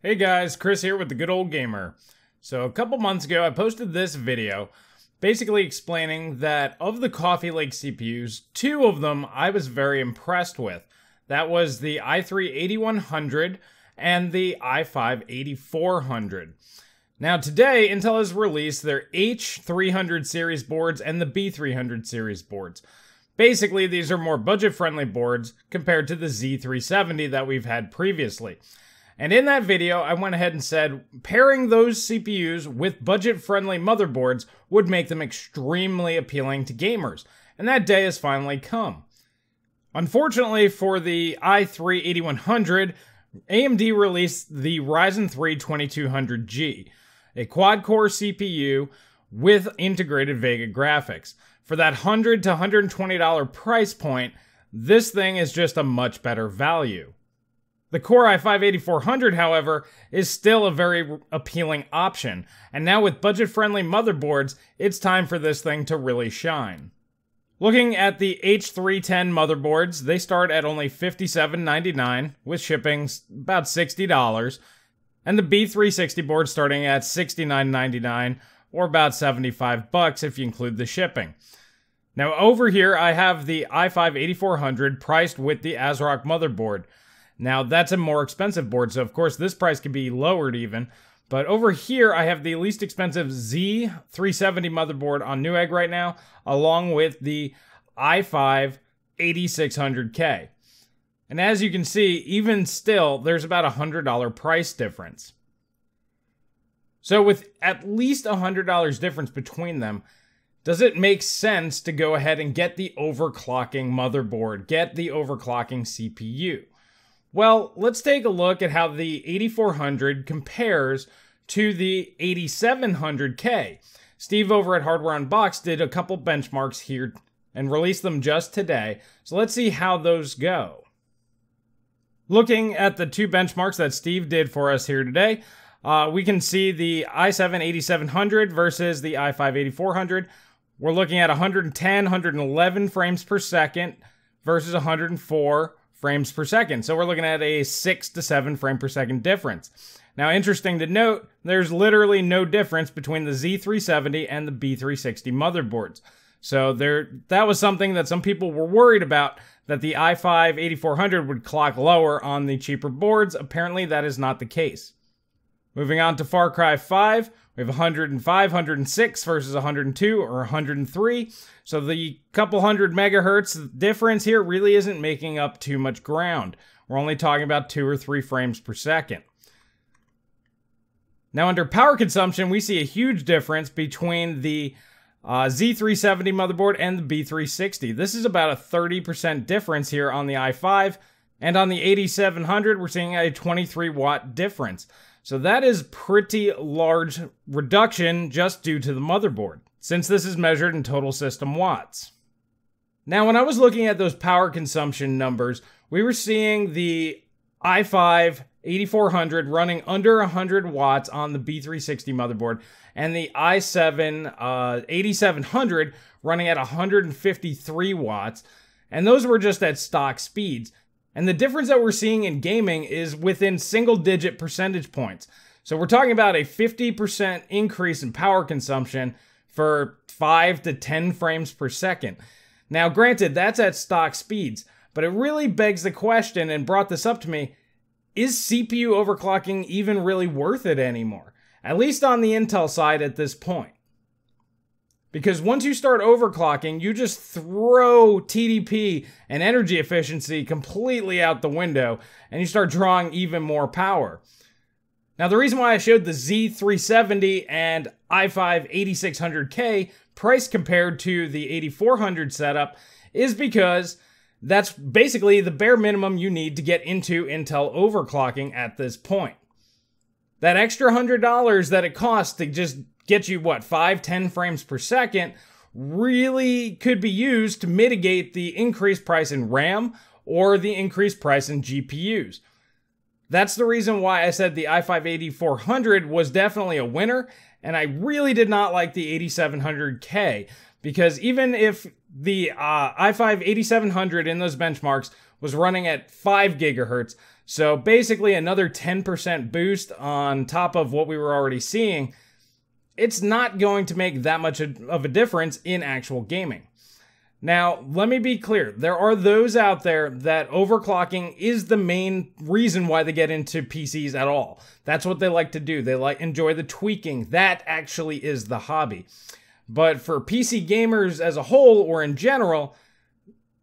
Hey guys, Chris here with the Good Old Gamer. So, a couple months ago, I posted this video basically explaining that of the Coffee Lake CPUs, two of them I was very impressed with. That was the i3 8100 and the i5 8400. Now, today, Intel has released their H300 series boards and the B300 series boards. Basically, these are more budget friendly boards compared to the Z370 that we've had previously. And in that video, I went ahead and said pairing those CPUs with budget friendly motherboards would make them extremely appealing to gamers. And that day has finally come. Unfortunately for the i3 8100, AMD released the Ryzen 3 2200G, a quad core CPU with integrated Vega graphics. For that 100 to $120 price point, this thing is just a much better value. The Core i5-8400, however, is still a very appealing option, and now with budget-friendly motherboards, it's time for this thing to really shine. Looking at the H310 motherboards, they start at only $57.99, with shipping about $60, and the B360 board starting at $69.99, or about 75 bucks if you include the shipping. Now over here, I have the i5-8400 priced with the ASRock motherboard. Now, that's a more expensive board, so of course this price could be lowered even. But over here, I have the least expensive Z370 motherboard on Newegg right now, along with the i5 8600K. And as you can see, even still, there's about a $100 price difference. So with at least a $100 difference between them, does it make sense to go ahead and get the overclocking motherboard, get the overclocking CPU? Well, let's take a look at how the 8400 compares to the 8700K. Steve over at Hardware Unboxed did a couple benchmarks here and released them just today. So let's see how those go. Looking at the two benchmarks that Steve did for us here today, uh, we can see the i7 8700 versus the i5 8400. We're looking at 110, 111 frames per second versus 104 frames per second. So we're looking at a 6 to 7 frame per second difference. Now, interesting to note, there's literally no difference between the Z370 and the B360 motherboards. So there that was something that some people were worried about that the i5 8400 would clock lower on the cheaper boards. Apparently that is not the case. Moving on to Far Cry 5, we have 105, 106 versus 102 or 103. So the couple hundred megahertz difference here really isn't making up too much ground. We're only talking about two or three frames per second. Now, under power consumption, we see a huge difference between the uh, Z370 motherboard and the B360. This is about a 30% difference here on the i5. And on the 8700, we're seeing a 23 watt difference. So that is pretty large reduction just due to the motherboard, since this is measured in total system watts. Now, when I was looking at those power consumption numbers, we were seeing the i5 8400 running under 100 watts on the B360 motherboard, and the i7 uh, 8700 running at 153 watts. And those were just at stock speeds. And the difference that we're seeing in gaming is within single digit percentage points. So we're talking about a 50% increase in power consumption for 5 to 10 frames per second. Now, granted, that's at stock speeds, but it really begs the question and brought this up to me is CPU overclocking even really worth it anymore? At least on the Intel side at this point. Because once you start overclocking, you just throw TDP and energy efficiency completely out the window and you start drawing even more power. Now, the reason why I showed the Z370 and i5 8600K price compared to the 8400 setup is because that's basically the bare minimum you need to get into Intel overclocking at this point. That extra $100 that it costs to just get you what, 5, 10 frames per second, really could be used to mitigate the increased price in RAM or the increased price in GPUs. That's the reason why I said the i5 8400 was definitely a winner, and I really did not like the 8700K because even if the uh, i5 8700 in those benchmarks was running at 5 gigahertz. So basically, another 10% boost on top of what we were already seeing. It's not going to make that much of a difference in actual gaming. Now, let me be clear. There are those out there that overclocking is the main reason why they get into PCs at all. That's what they like to do. They like enjoy the tweaking. That actually is the hobby. But for PC gamers as a whole or in general,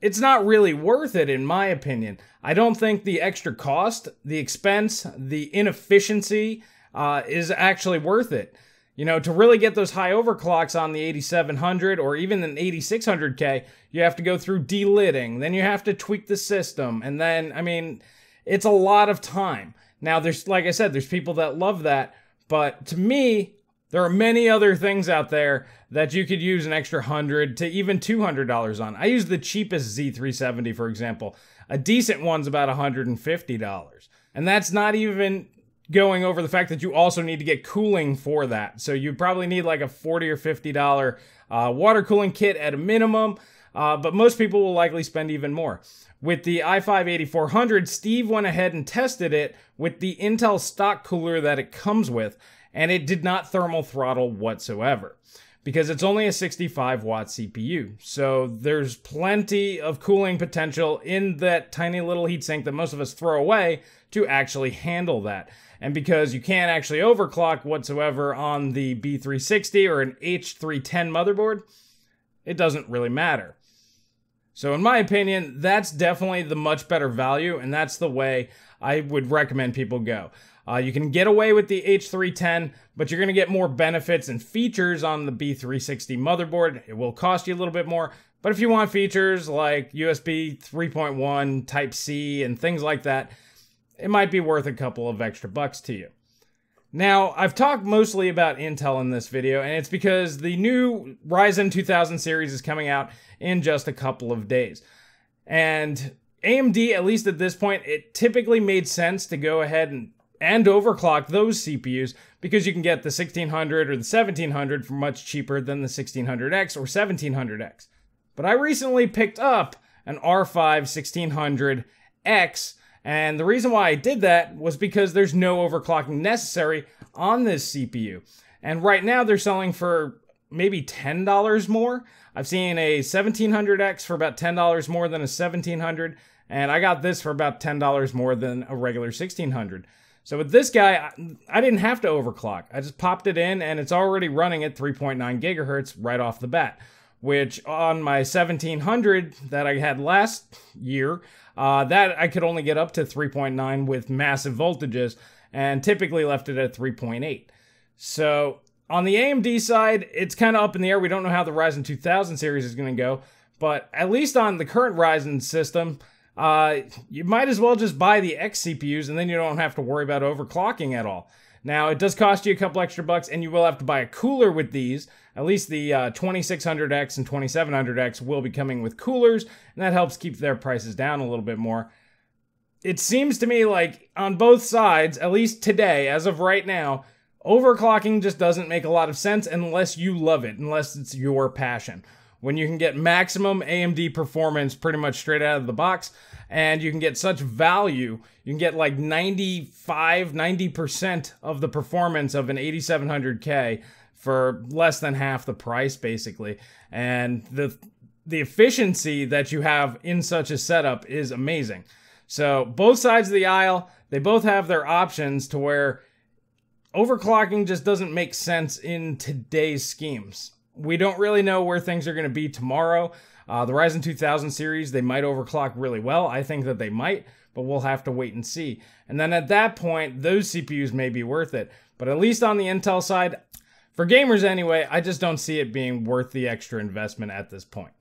it's not really worth it in my opinion. I don't think the extra cost, the expense, the inefficiency uh, is actually worth it. You know, to really get those high overclocks on the 8700 or even an 8600K, you have to go through delidding, then you have to tweak the system, and then, I mean, it's a lot of time. Now, there's, like I said, there's people that love that, but to me, there are many other things out there that you could use an extra hundred to even $200 on. I use the cheapest Z370, for example. A decent one's about $150. And that's not even going over the fact that you also need to get cooling for that. So you probably need like a 40 or $50 uh, water cooling kit at a minimum, uh, but most people will likely spend even more. With the i5 8400, Steve went ahead and tested it with the Intel stock cooler that it comes with, and it did not thermal throttle whatsoever because it's only a 65 watt CPU. So there's plenty of cooling potential in that tiny little heatsink that most of us throw away to actually handle that. And because you can't actually overclock whatsoever on the B360 or an H310 motherboard, it doesn't really matter. So, in my opinion, that's definitely the much better value, and that's the way I would recommend people go. Uh, you can get away with the H310, but you're going to get more benefits and features on the B360 motherboard. It will cost you a little bit more, but if you want features like USB 3.1, Type C, and things like that, it might be worth a couple of extra bucks to you. Now, I've talked mostly about Intel in this video, and it's because the new Ryzen 2000 series is coming out in just a couple of days. And AMD, at least at this point, it typically made sense to go ahead and, and overclock those CPUs because you can get the 1600 or the 1700 for much cheaper than the 1600X or 1700X. But I recently picked up an R5 1600X and the reason why I did that was because there's no overclocking necessary on this CPU. And right now they're selling for maybe $10 more. I've seen a 1700X for about $10 more than a 1700, and I got this for about $10 more than a regular 1600. So with this guy, I didn't have to overclock. I just popped it in and it's already running at 3.9 gigahertz right off the bat, which on my 1700 that I had last year, uh, that I could only get up to 3.9 with massive voltages and typically left it at 3.8. So on the AMD side, it's kind of up in the air. We don't know how the Ryzen 2000 series is going to go, but at least on the current Ryzen system, uh, you might as well just buy the X CPUs and then you don't have to worry about overclocking at all. Now, it does cost you a couple extra bucks, and you will have to buy a cooler with these. At least the uh, 2600X and 2700X will be coming with coolers, and that helps keep their prices down a little bit more. It seems to me like on both sides, at least today, as of right now, overclocking just doesn't make a lot of sense unless you love it, unless it's your passion when you can get maximum AMD performance pretty much straight out of the box and you can get such value. You can get like 95, 90% of the performance of an 8700K for less than half the price basically. And the the efficiency that you have in such a setup is amazing. So, both sides of the aisle, they both have their options to where overclocking just doesn't make sense in today's schemes we don't really know where things are going to be tomorrow. Uh, the Ryzen 2000 series, they might overclock really well. I think that they might, but we'll have to wait and see. And then at that point, those CPUs may be worth it. But at least on the Intel side, for gamers anyway, I just don't see it being worth the extra investment at this point.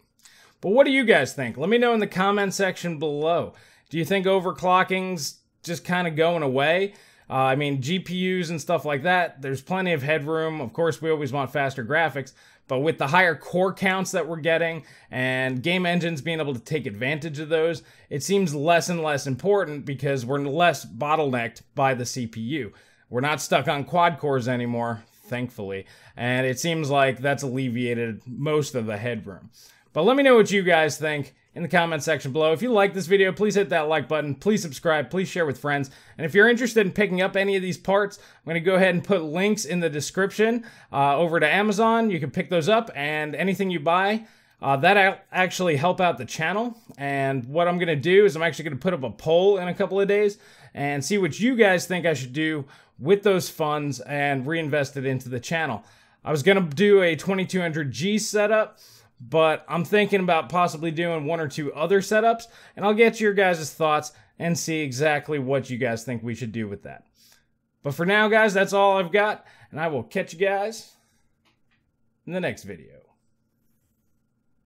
But what do you guys think? Let me know in the comment section below. Do you think overclocking's just kind of going away? Uh, I mean, GPUs and stuff like that, there's plenty of headroom. Of course, we always want faster graphics, but with the higher core counts that we're getting and game engines being able to take advantage of those, it seems less and less important because we're less bottlenecked by the CPU. We're not stuck on quad cores anymore, thankfully, and it seems like that's alleviated most of the headroom. But let me know what you guys think in the comment section below. If you like this video, please hit that like button. Please subscribe. Please share with friends. And if you're interested in picking up any of these parts, I'm going to go ahead and put links in the description uh, over to Amazon. You can pick those up, and anything you buy, uh, that actually help out the channel. And what I'm going to do is I'm actually going to put up a poll in a couple of days and see what you guys think I should do with those funds and reinvest it into the channel. I was going to do a 2200G setup, but I'm thinking about possibly doing one or two other setups, and I'll get your guys' thoughts and see exactly what you guys think we should do with that. But for now, guys, that's all I've got, and I will catch you guys in the next video.